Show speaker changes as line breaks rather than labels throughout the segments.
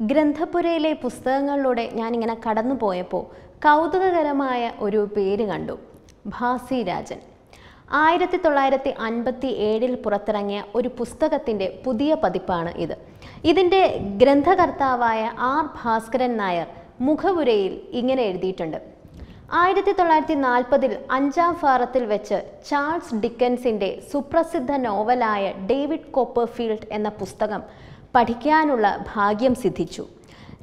ഗ്രന്ഥപുരയിലെ പുസ്തകങ്ങളിലൂടെ ഞാനിങ്ങനെ കടന്നു പോയപ്പോൾ കൗതുകകരമായ ഒരു പേര് കണ്ടു. ഭാസിരാജൻ ആയിരത്തി തൊള്ളായിരത്തി അൻപത്തി ഏഴിൽ പുറത്തിറങ്ങിയ ഒരു പുസ്തകത്തിന്റെ പുതിയ പതിപ്പാണ് ഇത്. ഇതിന്റെ ഗ്രന്ഥകർത്താവായ ആർ ഭാസ്കരൻ നായർ മുഖപുരയിൽ ഇങ്ങനെ എഴുതിയിട്ടുണ്ട്. ആയിരത്തി തൊള്ളായിരത്തി നാൽപ്പതിൽ അഞ്ചാം ഫാറത്തിൽ വെച്ച് ചാൾസ് ഡിക്കൻസിന്റെ സുപ്രസിദ്ധ നോവലായ ഡേവിഡ് കോപ്പർഫീൽഡ് എന്ന പുസ്തകം പഠിക്കാനുള്ള ഭാഗ്യം സിദ്ധിച്ചു.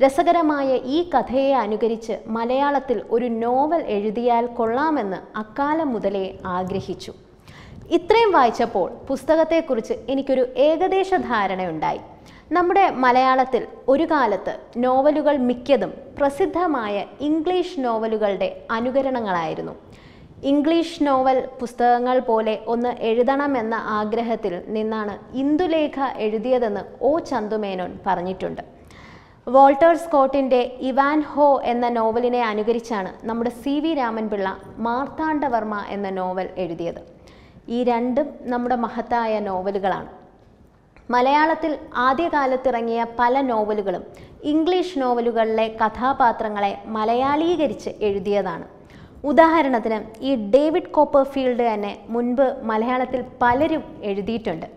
രസകരമായ ഈ കഥയെ അനുകരിച്ച് മലയാളത്തിൽ ഒരു നോവൽ എഴുതിയാൽ കൊള്ളാമെന്ന് അക്കാലം മുതലേ ആഗ്രഹിച്ചു. ഇത്രയും വായിച്ചപ്പോൾ പുസ്തകത്തെക്കുറിച്ച് എനിക്കൊരു ഏകദേശ ധാരണയുണ്ടായി. നമ്മുടെ മലയാളത്തിൽ ഒരു കാലത്ത് നോവലുകൾ മിക്കതും പ്രസിദ്ധമായ ഇംഗ്ലീഷ് നോവലുകളുടെ അനുകരണങ്ങളായിരുന്നു. ഇംഗ്ലീഷ് നോവൽ പുസ്തകങ്ങൾ പോലെ ഒന്ന് എഴുതണമെന്ന ആഗ്രഹത്തിൽ നിന്നാണ് ഇന്ദുലേഖ എഴുതിയതെന്ന് ഒ ചന്തുമേനോൻ പറഞ്ഞിട്ടുണ്ട്. വോൾട്ടർ സ്കോട്ടിന്റെ ഇവാൻ ഹോ എന്ന നോവലിനെ അനുകരിച്ചാണ് നമ്മുടെ സി വി രാമൻപിള്ള മാർത്താണ്ഡവർമ്മ എന്ന നോവൽ എഴുതിയത്. ഈ രണ്ടും നമ്മുടെ മഹത്തായ നോവലുകളാണ്. മലയാളത്തിൽ ആദ്യകാലത്തിറങ്ങിയ പല നോവലുകളും ഇംഗ്ലീഷ് നോവലുകളിലെ കഥാപാത്രങ്ങളെ മലയാളീകരിച്ച് എഴുതിയതാണ്. ഉദാഹരണത്തിന് ഈ ഡേവിഡ് കോപ്പർ ഫീൽഡ് തന്നെ മുൻപ് മലയാളത്തിൽ പലരും എഴുതിയിട്ടുണ്ട്.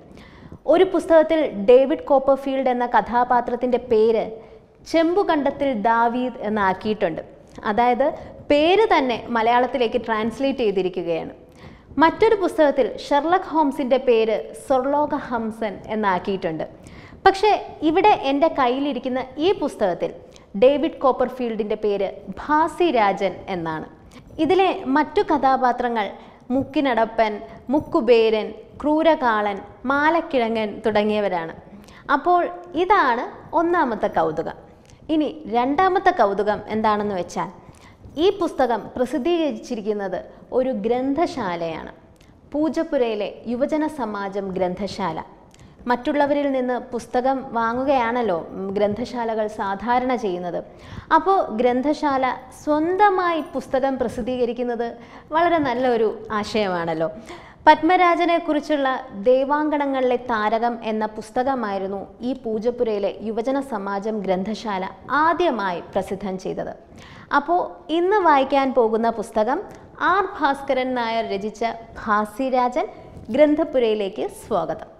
ഒരു പുസ്തകത്തിൽ ഡേവിഡ് കോപ്പർ ഫീൽഡ് എന്ന കഥാപാത്രത്തിന്റെ പേര് ചെമ്പുകണ്ടത്തിൽ ദാവീദ് എന്നാക്കിയിട്ടുണ്ട്. അതായത് പേര് തന്നെ മലയാളത്തിലേക്ക് ട്രാൻസ്ലേറ്റ് ചെയ്തിരിക്കുകയാണ്. മറ്റൊരു പുസ്തകത്തിൽ ഷെർലക് ഹോംസിന്റെ പേര് സൊർലോക ഹംസൻ എന്നാക്കിയിട്ടുണ്ട്. പക്ഷേ ഇവിടെ എന്റെ കയ്യിലിരിക്കുന്ന ഈ പുസ്തകത്തിൽ ഡേവിഡ് കോപ്പർഫീൽഡിന്റെ പേര് ഭാസി രാജൻ എന്നാണ്. ഇതിലെ മറ്റു കഥാപാത്രങ്ങൾ മുക്കിനടപ്പൻ മുക്കുബേരൻ ക്രൂരകാളൻ മാലക്കിഴങ്ങൻ തുടങ്ങിയവരാണ്. അപ്പോൾ ഇതാണ് ഒന്നാമത്തെ കൗതുകം. ഇനി രണ്ടാമത്തെ കൗതുകം എന്താണെന്ന് വെച്ചാൽ ഈ പുസ്തകം പ്രസിദ്ധീകരിച്ചിരിക്കുന്നത് ഒരു ഗ്രന്ഥശാലയാണ്. പൂജപ്പുരയിലെ യുവജന സമാജം ഗ്രന്ഥശാല. മറ്റുള്ളവരിൽ നിന്ന് പുസ്തകം വാങ്ങുകയാണല്ലോ ഗ്രന്ഥശാലകൾ സാധാരണ ചെയ്യുന്നത്. അപ്പോൾ ഗ്രന്ഥശാല സ്വന്തമായി പുസ്തകം പ്രസിദ്ധീകരിക്കുന്നത് വളരെ നല്ലൊരു ആശയമാണല്ലോ. പത്മരാജനെ കുറിച്ചുള്ള ദേവാങ്കണങ്ങളിലെ താരകം എന്ന പുസ്തകമായിരുന്നു ഈ പൂജപ്പുരയിലെ യുവജന സമാജം ഗ്രന്ഥശാല ആദ്യമായി പ്രസിദ്ധം ചെയ്തത്. അപ്പോൾ ഇന്ന് വായിക്കാൻ പോകുന്ന പുസ്തകം ആർ ഭാസ്കരൻ നായർ രചിച്ച ഭാസിരാജൻ ഗ്രന്ഥപുരയിലേക്ക് സ്വാഗതം.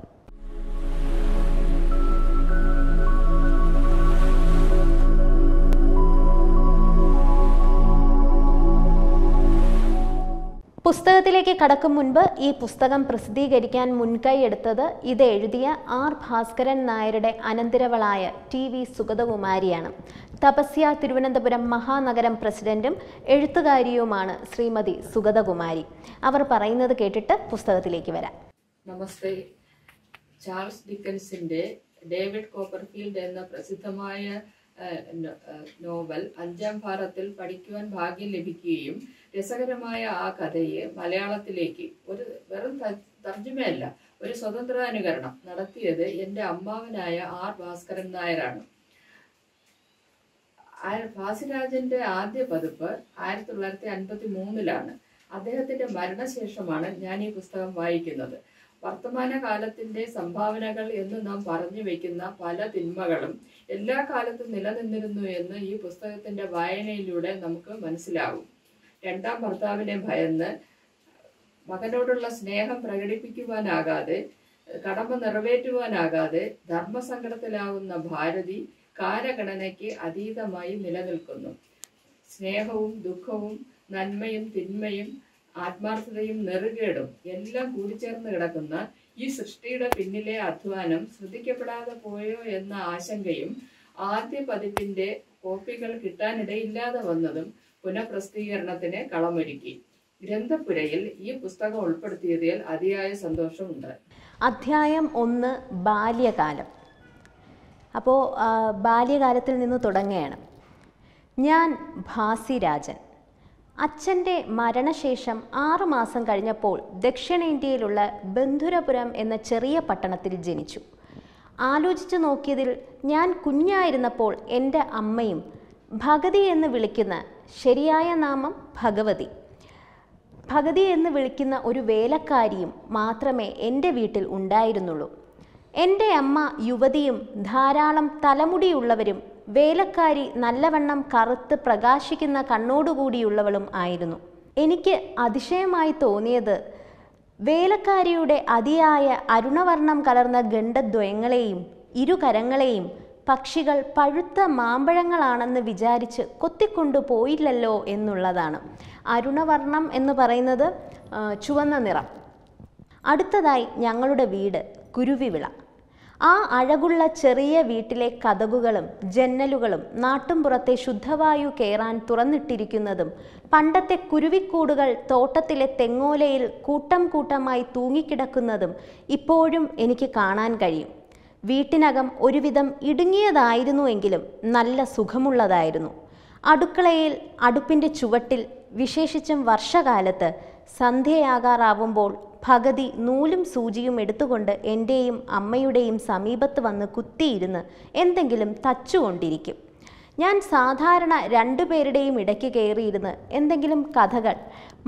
പുസ്തകത്തിലേക്ക് കടക്കും മുൻപ് ഈ പുസ്തകം പ്രസിദ്ധീകരിക്കാൻ മുൻകൈ എടുത്തത് ഇത് എഴുതിയ ആർ ഭാസ്കരൻ നായരുടെ അനന്തരവളായ ടി വി സുഗതകുമാരിയാണ്. തപസ്യ തിരുവനന്തപുരം മഹാനഗരം പ്രസിഡന്റും എഴുത്തുകാരിയുമാണ് ശ്രീമതി സുഗതകുമാരി. അവർ പറയുന്നത് കേട്ടിട്ട് പുസ്തകത്തിലേക്ക് വരാം.
നമസ്തേ. ചാൾസ് ഡിക്കൻസിന്റെ ഡേവിഡ് കോപ്പർഫീൽഡ് എന്ന പ്രസിദ്ധമായ നോവൽ അഞ്ചാം ഭാരത്തിൽ പഠിക്കുവാൻ ഭാഗ്യം ലഭിക്കുകയും രസകരമായ ആ കഥയെ മലയാളത്തിലേക്ക് ഒരു വെറും തർജമയല്ല ഒരു സ്വതന്ത്രാനുകരണം നടത്തിയത് എന്റെ അമ്മാവനായ ആർ ഭാസ്കരൻ നായരാണ്. ഭാസിരാജന്റെ ആദ്യ പതിപ്പ് ആയിരത്തി തൊള്ളായിരത്തി അൻപത്തി മൂന്നിലാണ് അദ്ദേഹത്തിന്റെ മരണശേഷമാണ് ഞാൻ ഈ പുസ്തകം വായിക്കുന്നത്. വർത്തമാന കാലത്തിന്റെ സംഭാവനകൾ എന്ന് നാം പറഞ്ഞു വെക്കുന്ന പല തിന്മകളും എല്ലാ കാലത്തും നിലനിന്നിരുന്നു എന്ന് ഈ പുസ്തകത്തിന്റെ വായനയിലൂടെ നമുക്ക് മനസ്സിലാവും രണ്ടാം ഭർത്താവിനെ ഭയന്ന് മകനോടുള്ള സ്നേഹം പ്രകടിപ്പിക്കുവാനാകാതെ കടമ നിറവേറ്റുവാനാകാതെ ധർമ്മസങ്കടത്തിലാവുന്ന ഭാരതി കാലഗണനയ്ക്ക് അതീതമായി നിലനിൽക്കുന്നു. സ്നേഹവും ദുഃഖവും നന്മയും തിന്മയും ആത്മാർത്ഥതയും നെറുകേടും എല്ലാം കൂടിച്ചേർന്ന് കിടക്കുന്ന ഈ സൃഷ്ടിയുടെ പിന്നിലെ അധ്വാനം ശ്രദ്ധിക്കപ്പെടാതെ പോയോ എന്ന ആശങ്കയും ആദ്യ പതിപ്പിന്റെ കോപ്പികൾ കിട്ടാനിടയില്ലാതെ വന്നതും പുനഃപ്രസിദ്ധീകരണത്തിന് കളമൊരുക്കി. ഗ്രന്ഥപുരയിൽ ഈ പുസ്തകം ഉൾപ്പെടുത്തിയതിൽ അതിയായ സന്തോഷമുണ്ട്.
അധ്യായം ഒന്ന് ബാല്യകാലം. അപ്പോൾ ബാല്യകാലത്തിൽ നിന്ന് തുടങ്ങുകയാണ്. ഞാൻ ഭാസിരാജൻ. അച്ഛന്റെ മരണശേഷം ആറുമാസം കഴിഞ്ഞപ്പോൾ ദക്ഷിണേന്ത്യയിലുള്ള ബന്ധുരപുരം എന്ന ചെറിയ പട്ടണത്തിൽ ജനിച്ചു. ആലോചിച്ചു നോക്കിയതിൽ ഞാൻ കുഞ്ഞായിരുന്നപ്പോൾ എന്റെ അമ്മയും ഭഗതി എന്ന് വിളിക്കുന്ന ശരിയായ നാമം ഭഗവതി. ഭഗതി എന്ന് വിളിക്കുന്ന ഒരു വേലക്കാരിയും മാത്രമേ എന്റെ വീട്ടിൽ ഉണ്ടായിരുന്നുള്ളൂ. എന്റെ അമ്മ യുവതിയും ധാരാളം തലമുടിയുള്ളവരും വേലക്കാരി നല്ലവണ്ണം കറുത്ത് പ്രകാശിക്കുന്ന കണ്ണോടുകൂടിയുള്ളവളും ആയിരുന്നു. എനിക്ക് അതിശയമായി തോന്നിയത് വേലക്കാരിയുടെ അതിയായ അരുണവർണം കലർന്ന ഗണ്ഡദ്വയങ്ങളെയും ഇരുകരങ്ങളെയും പക്ഷികൾ പഴുത്ത മാമ്പഴങ്ങളാണെന്ന് വിചാരിച്ച് കൊത്തിക്കൊണ്ടു പോയില്ലല്ലോ എന്നുള്ളതാണ്. അരുണവർണം എന്ന് പറയുന്നത് ചുവന്ന നിറം. അടുത്തതായി ഞങ്ങളുടെ വീട് കുരുവിവിള. ആ അഴകുള്ള ചെറിയ വീട്ടിലെ കതകുകളും ജന്നലുകളും നാട്ടുംപുറത്തെ ശുദ്ധവായു കയറാൻ തുറന്നിട്ടിരിക്കുന്നതും പണ്ടത്തെ കുരുവിക്കൂടുകൾ തോട്ടത്തിലെ തെങ്ങോലയിൽ കൂട്ടം കൂട്ടമായി തൂങ്ങിക്കിടക്കുന്നതും ഇപ്പോഴും എനിക്ക് കാണാൻ കഴിയും. വീട്ടിനകം ഒരുവിധം ഇടുങ്ങിയതായിരുന്നുവെങ്കിലും നല്ല സുഖമുള്ളതായിരുന്നു. അടുക്കളയിൽ അടുപ്പിന്റെ ചുവട്ടിൽ വിശേഷിച്ചും വർഷകാലത്ത് സന്ധ്യയാകാറാവുമ്പോൾ ഭഗതി നൂലും സൂചിയും എടുത്തുകൊണ്ട് എന്റെയും അമ്മയുടെയും സമീപത്ത് വന്ന് കുത്തിയിരുന്ന് എന്തെങ്കിലും തച്ചുകൊണ്ടിരിക്കും. ഞാൻ സാധാരണ രണ്ടുപേരുടെയും ഇടയ്ക്ക് കയറിയിരുന്ന് എന്തെങ്കിലും കഥകൾ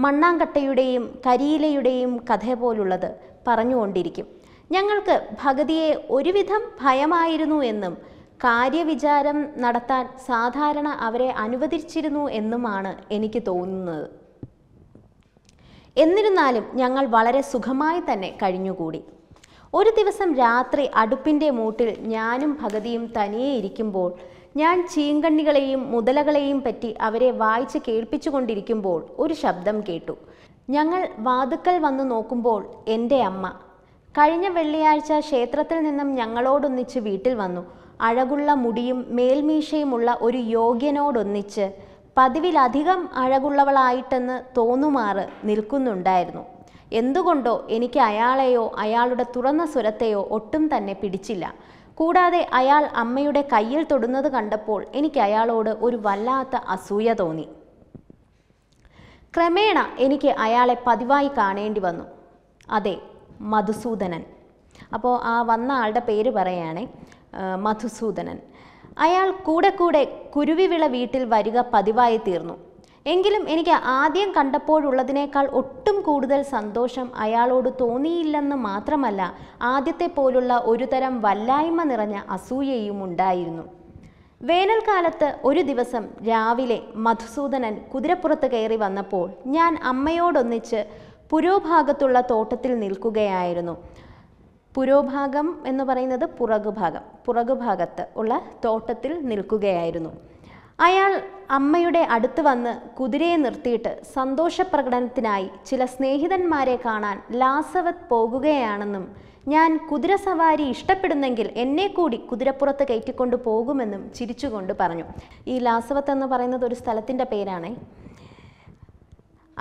മണ്ണാങ്കട്ടയുടെയും കരിയിലയുടെയും കഥ പോലുള്ളത് പറഞ്ഞുകൊണ്ടിരിക്കും. ഞങ്ങൾക്ക് ഭഗതിയെ ഒരുവിധം ഭയമായിരുന്നു എന്നും കാര്യവിചാരം നടത്താൻ സാധാരണ അവരെ അനുവദിച്ചിരുന്നു എന്നുമാണ് എനിക്ക് തോന്നുന്നത്. എന്നിരുന്നാലും ഞങ്ങൾ വളരെ സുഖമായി തന്നെ കഴിഞ്ഞുകൂടി. ഒരു ദിവസം രാത്രി അടുപ്പിന്റെ മൂട്ടിൽ ഞാനും ഭഗതിയും തനിയെ ഇരിക്കുമ്പോൾ ഞാൻ ചീങ്കണ്ണികളെയും മുതലകളെയും പറ്റി അവരെ വായിച്ച് കേൾപ്പിച്ചുകൊണ്ടിരിക്കുമ്പോൾ ഒരു ശബ്ദം കേട്ടു. ഞങ്ങൾ വാതുക്കൽ വന്നു നോക്കുമ്പോൾ എന്റെ അമ്മ കഴിഞ്ഞ വെള്ളിയാഴ്ച ക്ഷേത്രത്തിൽ നിന്നും ഞങ്ങളോടൊന്നിച്ച് വീട്ടിൽ വന്നു. അഴകുള്ള മുടിയും മേൽമീശയുമുള്ള ഒരു യോഗ്യനോടൊന്നിച്ച് പതിവിലധികം അഴകുള്ളവളായിട്ടെന്ന് തോന്നുമാറ് നിൽക്കുന്നുണ്ടായിരുന്നു. എന്തുകൊണ്ടോ എനിക്ക് അയാളെയോ അയാളുടെ തുറന്ന സ്വരത്തെയോ ഒട്ടും തന്നെ പിടിച്ചില്ല. കൂടാതെ അയാൾ അമ്മയുടെ കയ്യിൽ തൊടുന്നത് കണ്ടപ്പോൾ എനിക്ക് അയാളോട് ഒരു വല്ലാത്ത അസൂയ തോന്നി. ക്രമേണ എനിക്ക് അയാളെ പതിവായി കാണേണ്ടി വന്നു. അതെ മധുസൂദനൻ. അപ്പോൾ ആ വന്ന ആളുടെ പേര് പറയുകയാണെ മധുസൂദനൻ. അയാൾ കൂടെ കൂടെ കുരുവിവിള വീട്ടിൽ വരിക പതിവായി തീർന്നു. എങ്കിലും എനിക്ക് ആദ്യം കണ്ടപ്പോഴുള്ളതിനേക്കാൾ ഒട്ടും കൂടുതൽ സന്തോഷം അയാളോട് തോന്നിയില്ലെന്ന് മാത്രമല്ല ആദ്യത്തെ പോലുള്ള ഒരു തരം വല്ലായ്മ നിറഞ്ഞ അസൂയയും ഉണ്ടായിരുന്നു. വേനൽക്കാലത്ത് ഒരു ദിവസം രാവിലെ മധുസൂദനൻ കുതിരപ്പുറത്ത് കയറി വന്നപ്പോൾ ഞാൻ അമ്മയോടൊന്നിച്ച് പുരോഭാഗത്തുള്ള തോട്ടത്തിൽ നിൽക്കുകയായിരുന്നു. പുരോഭാഗം എന്ന് പറയുന്നത് പുറകുഭാഗം പുറകുഭാഗത്ത് ഉള്ള തോട്ടത്തിൽ നിൽക്കുകയായിരുന്നു. അയാൾ അമ്മയുടെ അടുത്ത് വന്ന് കുതിരയെ നിർത്തിയിട്ട് സന്തോഷപ്രകടനത്തിനായി ചില സ്നേഹിതന്മാരെ കാണാൻ ലാസവത് പോകുകയാണെന്നും ഞാൻ കുതിര സവാരി ഇഷ്ടപ്പെടുന്നെങ്കിൽ എന്നെ കൂടി കുതിരപ്പുറത്ത് കയറ്റിക്കൊണ്ട് പോകുമെന്നും ചിരിച്ചുകൊണ്ട് പറഞ്ഞു. ഈ ലാസവത്ത് എന്ന് പറയുന്നത് ഒരു സ്ഥലത്തിന്റെ പേരാണേ.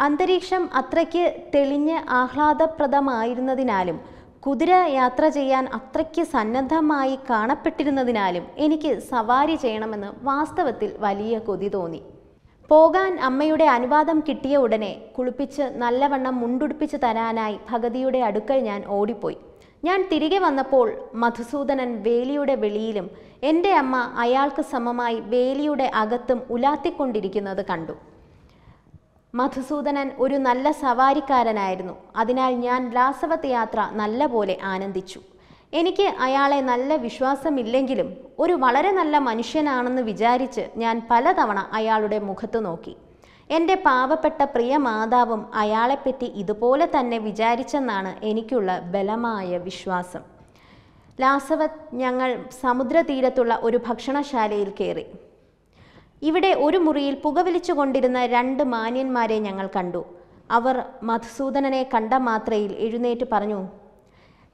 അന്തരീക്ഷം അത്രയ്ക്ക് തെളിഞ്ഞ് ആഹ്ലാദപ്രദമായിരുന്നതിനാലും കുതിര യാത്ര ചെയ്യാൻ അത്രയ്ക്ക് സന്നദ്ധമായി കാണപ്പെട്ടിരുന്നതിനാലും എനിക്ക് സവാരി ചെയ്യണമെന്ന് വാസ്തവത്തിൽ വലിയ കൊതി തോന്നി. പോകാൻ അമ്മയുടെ അനുവാദം കിട്ടിയ ഉടനെ കുളിപ്പിച്ച് നല്ലവണ്ണം മുണ്ടുടുപ്പിച്ച് തരാനായി ഭഗതിയുടെ അടുക്കൽ ഞാൻ ഓടിപ്പോയി. ഞാൻ തിരികെ വന്നപ്പോൾ മധുസൂദനൻ വേലിയുടെ വെളിയിലും എന്റെ അമ്മ അയാൾക്ക് സമമായി വേലിയുടെ അകത്തും ഉലാത്തിക്കൊണ്ടിരിക്കുന്നത് കണ്ടു. മധുസൂദനൻ ഒരു നല്ല സവാരിക്കാരനായിരുന്നു. അതിനാൽ ഞാൻ ലാസവത്ത് യാത്ര നല്ല പോലെ ആനന്ദിച്ചു. എനിക്ക് അയാളെ നല്ല വിശ്വാസമില്ലെങ്കിലും ഒരു വളരെ നല്ല മനുഷ്യനാണെന്ന് വിചാരിച്ച് ഞാൻ പലതവണ അയാളുടെ മുഖത്ത് നോക്കി. എന്റെ പാവപ്പെട്ട പ്രിയ മാതാവും അയാളെപ്പറ്റി ഇതുപോലെ തന്നെ വിചാരിച്ചെന്നാണ് എനിക്കുള്ള ബലമായ വിശ്വാസം. ലാസവത് ഞങ്ങൾ സമുദ്രതീരത്തുള്ള ഒരു ഭക്ഷണശാലയിൽ കയറി. ഇവിടെ ഒരു മുറിയിൽ പുകവലിച്ചു കൊണ്ടിരുന്ന രണ്ട് മാന്യന്മാരെ ഞങ്ങൾ കണ്ടു. അവർ മധുസൂദനനെ കണ്ട മാത്രയിൽ എഴുന്നേറ്റ് പറഞ്ഞു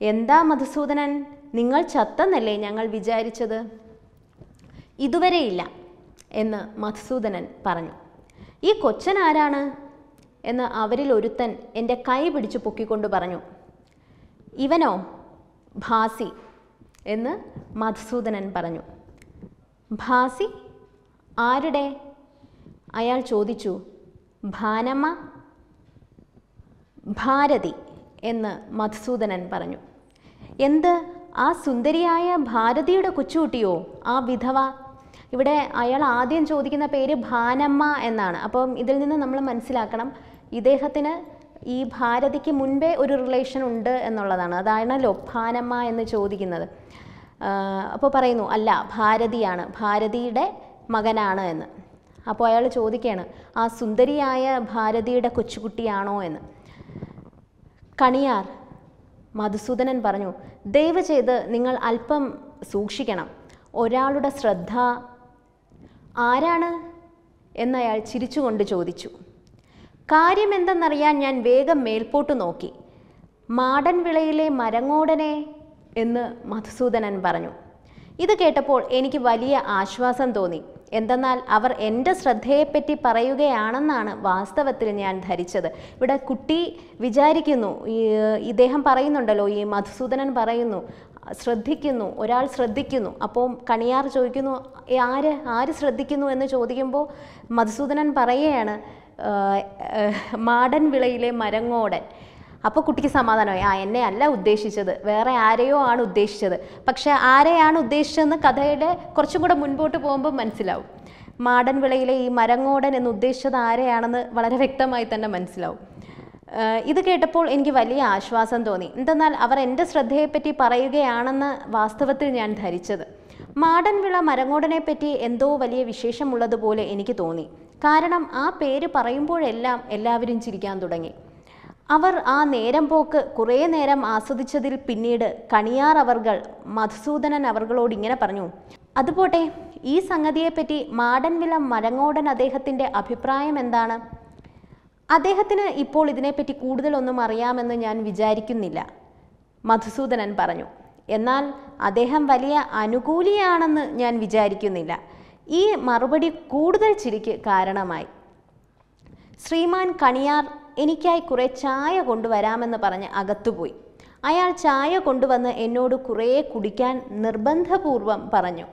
എന്താ മധുസൂദനൻ നിങ്ങൾ ചത്തെന്നല്ലേ ഞങ്ങൾ വിചാരിച്ചത്? ഇതുവരെയില്ല എന്ന് മധുസൂദനൻ പറഞ്ഞു. ഈ കൊച്ചൻ ആരാണ്? എന്ന് അവരിൽ ഒരുത്തൻ എന്റെ കൈ പിടിച്ചു പൊക്കിക്കൊണ്ട് പറഞ്ഞു ഇവനോ? ഭാസി എന്ന് മധുസൂദനൻ പറഞ്ഞു. ഭാസി? ആരുടെ? അയാൾ ചോദിച്ചു ഭാനമ്മ ഭാരതി എന്ന് മധുസൂദനൻ പറഞ്ഞു. എന്ത്? ആ സുന്ദരിയായ ഭാരതിയുടെ കൊച്ചുകുട്ടിയോ? ആ വിധവ? ഇവിടെ അയാൾ ആദ്യം ചോദിക്കുന്ന പേര് ഭാനമ്മ എന്നാണ്. അപ്പം ഇതിൽ നിന്ന് നമ്മൾ മനസ്സിലാക്കണം ഇദ്ദേഹത്തിന് ഈ ഭാരതിക്ക് മുൻപേ ഒരു റിലേഷൻ ഉണ്ട് എന്നുള്ളതാണ്. അതാണല്ലോ ഭാനമ്മ എന്ന് ചോദിക്കുന്നത്. അപ്പോൾ പറയുന്നു അല്ല ഭാരതിയാണ്. ഭാരതിയുടെ മകനാണ് എന്ന്. അപ്പോൾ അയാൾ ചോദിക്കുകയാണ് ആ സുന്ദരിയായ ഭാരതിയുടെ കൊച്ചുകുട്ടിയാണോ എന്ന്? കണിയാർ മധുസൂദനൻ പറഞ്ഞു ദയവ് ചെയ്ത് നിങ്ങൾ അല്പം സൂക്ഷിക്കണം. ഒരാളുടെ ശ്രദ്ധ ആരാണ്? എന്നയാൾ ചിരിച്ചുകൊണ്ട് ചോദിച്ചു. കാര്യം എന്തെന്നറിയാൻ ഞാൻ വേഗം മേൽപോട്ട് നോക്കി. മാടൻവിളയിലെ മരങ്ങോടനെ എന്ന് മധുസൂദനൻ പറഞ്ഞു. ഇത് കേട്ടപ്പോൾ എനിക്ക് വലിയ ആശ്വാസം തോന്നി. എന്തെന്നാൽ അവർ എന്റെ ശ്രദ്ധയെപ്പറ്റി പറയുകയാണെന്നാണ് വാസ്തവത്തിൽ ഞാൻ ധരിച്ചത്. ഇവിടെ കുട്ടി വിചാരിക്കുന്നു ഇദ്ദേഹം പറയുന്നുണ്ടല്ലോ ഈ മധുസൂദനൻ പറയുന്നു ശ്രദ്ധിക്കുന്നു ഒരാൾ ശ്രദ്ധിക്കുന്നു. അപ്പോൾ കണിയാർ ചോദിക്കുന്നു ആര് ആര് ശ്രദ്ധിക്കുന്നു? എന്ന് ചോദിക്കുമ്പോൾ മധുസൂദനൻ പറയുകയാണ് "ആ, ആ, മാടൻ വിളയിലെ മരങ്ങോടൻ. അപ്പോൾ കുട്ടിക്ക് സമാധാനമായി. ആ എന്നെ അല്ല ഉദ്ദേശിച്ചത്. വേറെ ആരെയോ ആണ് ഉദ്ദേശിച്ചത്. പക്ഷെ ആരെയാണ് ഉദ്ദേശിച്ചതെന്ന് കഥയുടെ കുറച്ചും കൂടെ മുൻപോട്ട് പോകുമ്പോൾ മനസ്സിലാവും. മാടൻ വിളയിലെ ഈ മരങ്ങോടൻ എന്ന് ഉദ്ദേശിച്ചത് ആരെയാണെന്ന് വളരെ വ്യക്തമായി തന്നെ മനസ്സിലാവും. ഇത് കേട്ടപ്പോൾ എനിക്ക് വലിയ ആശ്വാസം തോന്നി. എന്തെന്നാൽ അവർ എന്റെ ശ്രദ്ധയെപ്പറ്റി പറയുകയാണെന്ന് വാസ്തവത്തിൽ ഞാൻ ധരിച്ചത്. മാടൻ വിള മരങ്ങോടനെ പറ്റി എന്തോ വലിയ വിശേഷമുള്ളതുപോലെ എനിക്ക് തോന്നി. കാരണം ആ പേര് പറയുമ്പോഴെല്ലാം എല്ലാവരും ചിരിക്കാൻ തുടങ്ങി. അവർ ആ നേരം പോക്ക് കുറേ നേരം ആസ്വദിച്ചതിൽ പിന്നീട് കണിയാർ അവർകൾ മധുസൂദനൻ അവർകളോട് ഇങ്ങനെ പറഞ്ഞു അതുപോട്ടെ ഈ സംഗതിയെപ്പറ്റി മാടൻവില മരങ്ങോടൻ അദ്ദേഹത്തിന്റെ അഭിപ്രായം എന്താണ്? അദ്ദേഹത്തിന് ഇപ്പോൾ ഇതിനെപ്പറ്റി കൂടുതലൊന്നും അറിയാമെന്ന് ഞാൻ വിചാരിക്കുന്നില്ല മധുസൂദനൻ പറഞ്ഞു. എന്നാൽ അദ്ദേഹം വലിയ അനുകൂലിയാണെന്ന് ഞാൻ വിചാരിക്കുന്നില്ല. ഈ മറുപടി കൂടുതൽ ചിരിക്ക് കാരണമായി. ശ്രീമാൻ കണിയാർ എനിക്കായി കുറേ ചായ കൊണ്ടുവരാമെന്ന് പറഞ്ഞ് അകത്തുപോയി. അയാൾ ചായ കൊണ്ടുവന്ന് എന്നോട് കുറേ കുടിക്കാൻ നിർബന്ധപൂർവം പറഞ്ഞു.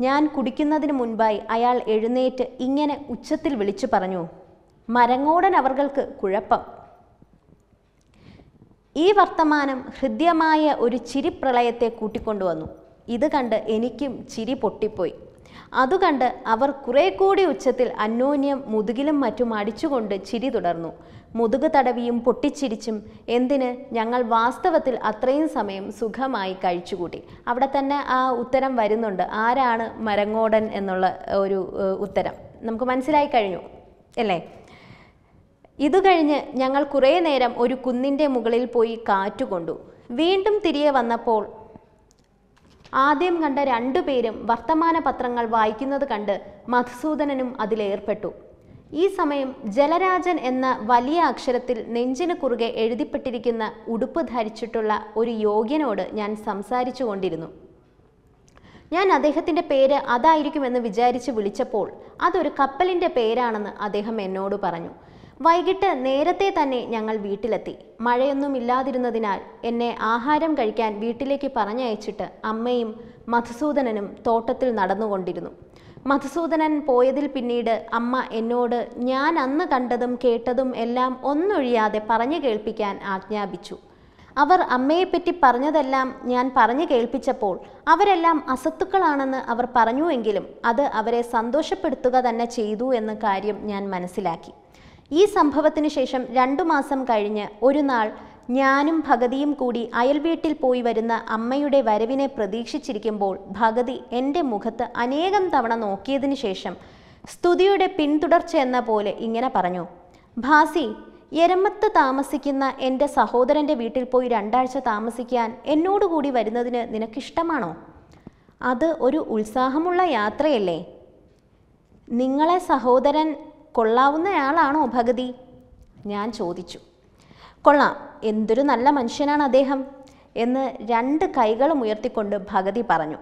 ഞാൻ കുടിക്കുന്നതിന് മുൻപായി അയാൾ എഴുന്നേറ്റ് ഇങ്ങനെ ഉച്ചത്തിൽ വിളിച്ചു പറഞ്ഞു മരങ്ങോടൻ അവർക്ക് കുഴപ്പം. ഈ വർത്തമാനം ഹൃദ്യമായ ഒരു ചിരിപ്രളയത്തെ കൂട്ടിക്കൊണ്ടുവന്നു ഇത് കണ്ട് എനിക്കും ചിരി പൊട്ടിപ്പോയി. അതുകണ്ട് അവർ കുറെ കൂടി ഉച്ചത്തിൽ അന്യോന്യം മുതുകിലും മറ്റും അടിച്ചുകൊണ്ട് ചിരി തുടർന്നു. മുതുക് തടവിയും പൊട്ടിച്ചിരിച്ചും എന്തിന് ഞങ്ങൾ വാസ്തവത്തിൽ അത്രയും സമയം സുഖമായി കഴിച്ചുകൂട്ടി? അവിടെ തന്നെ ആ ഉത്തരം വരുന്നുണ്ട്. ആരാണ് മരങ്ങോടൻ എന്നുള്ള ഒരു ഉത്തരം. നമുക്ക് മനസ്സിലായി കഴിഞ്ഞു അല്ലേ? ഇത് കഴിഞ്ഞ് ഞങ്ങൾ കുറേ നേരം ഒരു കുന്നിന്റെ മുകളിൽ പോയി കാറ്റുകൊണ്ടു വീണ്ടും തിരികെ വന്നപ്പോൾ ആദ്യം കണ്ട രണ്ടുപേരും വർത്തമാന പത്രങ്ങൾ വായിക്കുന്നത് കണ്ട് മധുസൂദനനും അതിലേർപ്പെട്ടു. ഈ സമയം ജലരാജൻ എന്ന വലിയ അക്ഷരത്തിൽ നെഞ്ചിന് കുറുകെ എഴുതിപ്പെട്ടിരിക്കുന്ന ഉടുപ്പ് ധരിച്ചിട്ടുള്ള ഒരു യോഗ്യനോട് ഞാൻ സംസാരിച്ചു കൊണ്ടിരുന്നു. ഞാൻ അദ്ദേഹത്തിന്റെ പേര് അതായിരിക്കുമെന്ന് വിചാരിച്ച് വിളിച്ചപ്പോൾ അതൊരു കപ്പലിന്റെ പേരാണെന്ന് അദ്ദേഹം എന്നോട് പറഞ്ഞു. വൈകിട്ട് നേരത്തെ തന്നെ ഞങ്ങൾ വീട്ടിലെത്തി. മഴയൊന്നും ഇല്ലാതിരുന്നതിനാൽ എന്നെ ആഹാരം കഴിക്കാൻ വീട്ടിലേക്ക് പറഞ്ഞയച്ചിട്ട് അമ്മയും മധുസൂദനനും തോട്ടത്തിൽ നടന്നുകൊണ്ടിരുന്നു. മധുസൂദനൻ പോയതിൽ പിന്നീട് അമ്മ എന്നോട് ഞാൻ അന്ന് കണ്ടതും കേട്ടതും എല്ലാം ഒന്നൊഴിയാതെ പറഞ്ഞു കേൾപ്പിക്കാൻ ആജ്ഞാപിച്ചു. അവർ അമ്മയെപ്പറ്റി പറഞ്ഞതെല്ലാം ഞാൻ പറഞ്ഞു കേൾപ്പിച്ചപ്പോൾ അവരെല്ലാം അസത്തുക്കളാണെന്ന് അവർ പറഞ്ഞുവെങ്കിലും അത് അവരെ സന്തോഷപ്പെടുത്തുക തന്നെ ചെയ്തു എന്ന കാര്യം ഞാൻ മനസ്സിലാക്കി. ഈ സംഭവത്തിന് ശേഷം രണ്ടു മാസം കഴിഞ്ഞ് ഒരു നാൾ ഞാനും ഭഗതിയും കൂടി അയൽവീട്ടിൽ പോയി വരുന്ന അമ്മയുടെ വരവിനെ പ്രതീക്ഷിച്ചിരിക്കുമ്പോൾ ഭഗതി എന്റെ മുഖത്ത് അനേകം തവണ നോക്കിയതിനു ശേഷം സ്തുതിയുടെ പിന്തുടർച്ച എന്ന പോലെ ഇങ്ങനെ പറഞ്ഞു. ഭാസി എരമത്ത് താമസിക്കുന്ന എന്റെ സഹോദരന്റെ വീട്ടിൽ പോയി രണ്ടാഴ്ച താമസിക്കാൻ എന്നോടുകൂടി വരുന്നതിന് നിനക്കിഷ്ടമാണോ? അത് ഒരു ഉത്സാഹമുള്ള യാത്രയല്ലേ? നിങ്ങളെ സഹോദരൻ കൊള്ളാവുന്നയാളാണോ ഭഗതി? ഞാൻ ചോദിച്ചു. കൊള്ളാം. എന്തൊരു നല്ല മനുഷ്യനാണ് അദ്ദേഹം എന്ന് രണ്ട് കൈകളും ഉയർത്തിക്കൊണ്ട് ഭഗതി പറഞ്ഞു.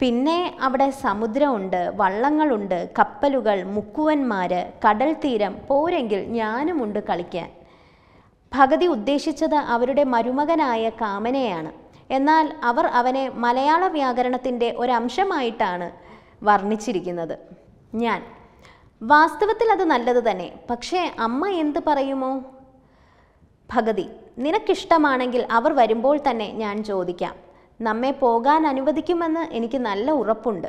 പിന്നെ അവിടെ സമുദ്രമുണ്ട് വള്ളങ്ങളുണ്ട് കപ്പലുകൾ മുക്കുവന്മാർ കടൽ തീരം പോരെങ്കിൽ ഞാനുമുണ്ട് കളിക്കാൻ. ഭഗതി ഉദ്ദേശിച്ചത് അവരുടെ മരുമകനായ കാമനെയാണ്. എന്നാൽ അവർ അവനെ മലയാള വ്യാകരണത്തിന്റെ ഒരംശമായിട്ടാണ് വർണിച്ചിരിക്കുന്നത്. ഞാൻ. വാസ്തവത്തിൽ അത് നല്ലത് തന്നെ. പക്ഷേ അമ്മ എന്ത് പറയുമോ? ഭഗതി നിനക്കിഷ്ടമാണെങ്കിൽ അവർ വരുമ്പോൾ തന്നെ ഞാൻ ചോദിക്കാം. നമ്മെ പോകാൻ അനുവദിക്കുമെന്ന് എനിക്ക് നല്ല ഉറപ്പുണ്ട്.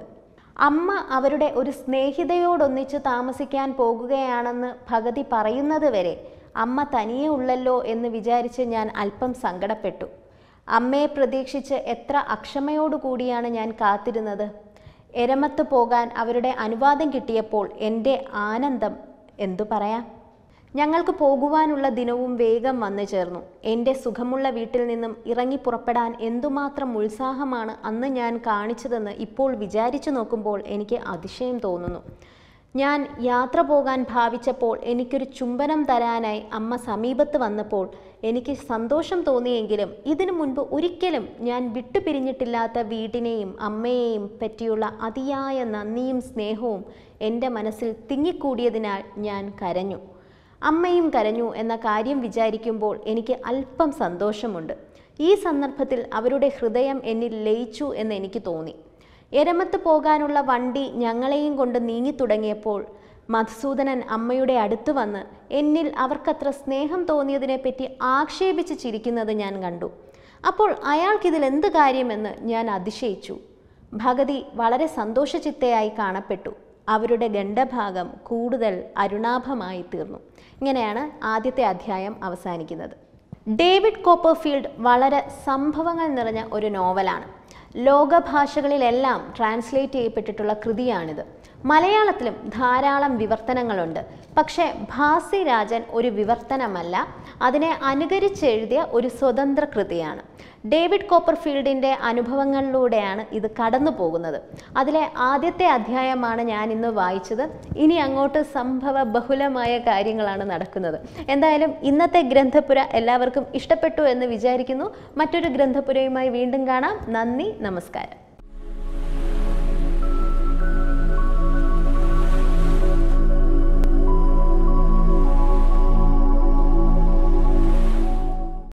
അമ്മ അവരുടെ ഒരു സ്നേഹിതയോടൊന്നിച്ച് താമസിക്കാൻ പോകുകയാണെന്ന് ഭഗതി പറയുന്നത് വരെ അമ്മ തനിയേ ഉള്ളല്ലോ എന്ന് വിചാരിച്ച് ഞാൻ അല്പം സങ്കടപ്പെട്ടു. അമ്മയെ പ്രതീക്ഷിച്ച് എത്ര അക്ഷമയോടുകൂടിയാണ് ഞാൻ കാത്തിരുന്നത്. എരമത്ത് പോകാൻ അവരുടെ അനുവാദം കിട്ടിയപ്പോൾ എന്റെ ആനന്ദം എന്തു പറയാം? ഞങ്ങൾക്ക് പോകുവാനുള്ള ദിനവും വേഗം വന്നു ചേർന്നു. എന്റെ സുഖമുള്ള വീട്ടിൽ നിന്നും ഇറങ്ങി പുറപ്പെടാൻ എന്തുമാത്രം ഉത്സാഹമാണ് അന്ന് ഞാൻ കാണിച്ചതെന്ന് ഇപ്പോൾ വിചാരിച്ചു നോക്കുമ്പോൾ എനിക്ക് അതിശയം തോന്നുന്നു. ഞാൻ യാത്ര പോകാൻ ഭാവിച്ചപ്പോൾ എനിക്കൊരു ചുംബനം തരാനായി അമ്മ സമീപത്ത് വന്നപ്പോൾ എനിക്ക് സന്തോഷം തോന്നിയെങ്കിലും ഇതിനു മുൻപ് ഒരിക്കലും ഞാൻ വിട്ടുപിരിഞ്ഞിട്ടില്ലാത്ത വീടിനെയും അമ്മയെയും പറ്റിയുള്ള അതിയായ നന്ദിയും സ്നേഹവും എന്റെ മനസ്സിൽ തിങ്ങിക്കൂടിയതിനാൽ ഞാൻ കരഞ്ഞു. അമ്മയും കരഞ്ഞു എന്ന കാര്യം വിചാരിക്കുമ്പോൾ എനിക്ക് അല്പം സന്തോഷമുണ്ട്. ഈ സന്ദർഭത്തിൽ അവരുടെ ഹൃദയം എന്നിൽ ലയിച്ചു എന്ന് എനിക്ക് തോന്നി. എരമത്ത് പോകാനുള്ള വണ്ടി ഞങ്ങളെയും കൊണ്ട് നീങ്ങി തുടങ്ങിയപ്പോൾ മധുസൂദനൻ അമ്മയുടെ അടുത്ത് വന്ന് എന്നിൽ അവർക്കത്ര സ്നേഹം തോന്നിയതിനെപ്പറ്റി ആക്ഷേപിച്ച് ചിരിക്കുന്നത് ഞാൻ കണ്ടു. അപ്പോൾ അയാൾക്കിതിൽ എന്ത് കാര്യമെന്ന് ഞാൻ അതിശയിച്ചു. ഭഗതി വളരെ സന്തോഷചിത്തയായി കാണപ്പെട്ടു. അവരുടെ ഗണ്ഡഭാഗം കൂടുതൽ അരുണാഭമായി തീർന്നു ഇങ്ങനെയാണ് ആദ്യത്തെ അധ്യായം അവസാനിക്കുന്നത്. ഡേവിഡ് കോപ്പർഫീൽഡ് വളരെ സംഭവങ്ങൾ നിറഞ്ഞ ഒരു നോവലാണ്. ലോകഭാഷകളിലെല്ലാം ട്രാൻസ്ലേറ്റ് ചെയ്യപ്പെട്ടിട്ടുള്ള കൃതിയാണിത്. മലയാളത്തിലും ധാരാളം വിവർത്തനങ്ങളുണ്ട്. പക്ഷേ ഭാസി രാജൻ ഒരു വിവർത്തനമല്ല അതിനെ അനുകരിച്ചെഴുതിയ ഒരു സ്വതന്ത്ര കൃതിയാണ്. ഡേവിഡ് കോപ്പർഫീൽഡിന്റെ അനുഭവങ്ങളിലൂടെയാണ് ഇത് കടന്നു പോകുന്നത്. അതിലെ ആദ്യത്തെ അധ്യായമാണ് ഞാൻ ഇന്ന് വായിച്ചത്. ഇനി അങ്ങോട്ട് സംഭവ ബഹുലമായ കാര്യങ്ങളാണ് നടക്കുന്നത്. എന്തായാലും ഇന്നത്തെ ഗ്രന്ഥപുര എല്ലാവർക്കും ഇഷ്ടപ്പെട്ടു എന്ന് വിചാരിക്കുന്നു. മറ്റൊരു ഗ്രന്ഥപുരയുമായി വീണ്ടും കാണാം. നന്ദി നമസ്കാരം.